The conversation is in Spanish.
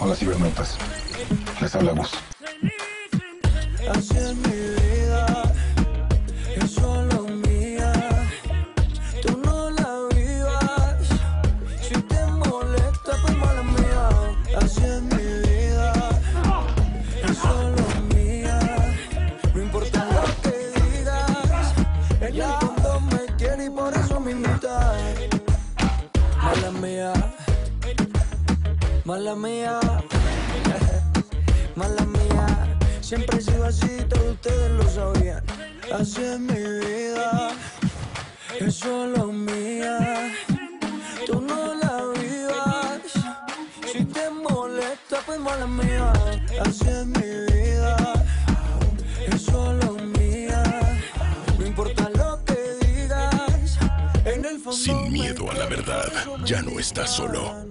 Hola cibernautas. Les habla Gus. Por eso me. Mala mía. Mala mía, siempre he sido así, todos ustedes lo sabían. Así es mi vida, es solo mía. Tú no la vivas, si te molesta, pues mala mía. Así es mi vida, es solo mía. No importa lo que digas, en el fondo. Sin miedo a la verdad, ya no estás solo.